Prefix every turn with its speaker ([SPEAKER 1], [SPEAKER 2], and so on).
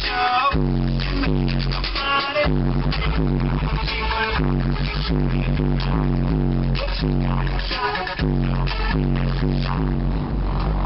[SPEAKER 1] Show. Thank you.